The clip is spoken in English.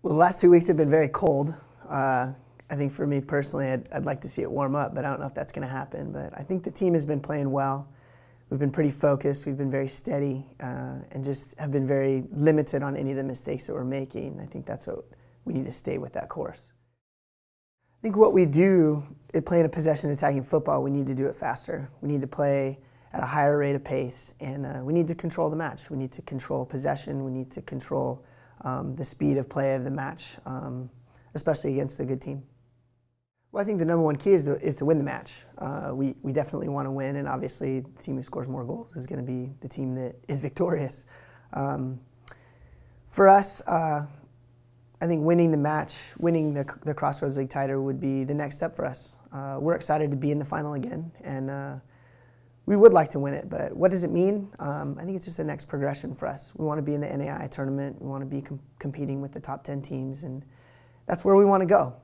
Well, the last two weeks have been very cold. Uh, I think for me personally, I'd, I'd, like to see it warm up, but I don't know if that's going to happen. But I think the team has been playing well. We've been pretty focused. We've been very steady, uh, and just have been very limited on any of the mistakes that we're making. I think that's what we need to stay with that course. I think what we do in playing a possession attacking football, we need to do it faster. We need to play at a higher rate of pace, and uh, we need to control the match. We need to control possession. We need to control um, the speed of play of the match, um, especially against a good team. Well, I think the number one key is to, is to win the match. Uh, we, we definitely want to win, and obviously, the team who scores more goals is going to be the team that is victorious. Um, for us, uh, I think winning the match, winning the, the Crossroads League title would be the next step for us. Uh, we're excited to be in the final again, and uh, we would like to win it, but what does it mean? Um, I think it's just the next progression for us. We want to be in the NAIA tournament. We want to be com competing with the top 10 teams, and that's where we want to go.